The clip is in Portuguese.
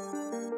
Música